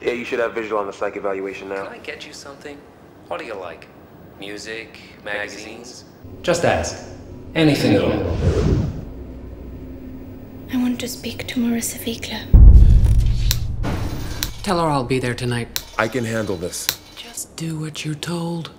Yeah, you should have visual on the psych evaluation now. Can I get you something? What do you like? Music? Magazines? Just ask. Anything at all. I want to speak to Marissa Wiegler. Tell her I'll be there tonight. I can handle this. Just do what you're told.